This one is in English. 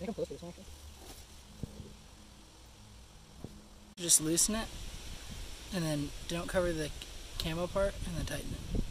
I come close to this one actually? Just loosen it, and then don't cover the camo part, and then tighten it.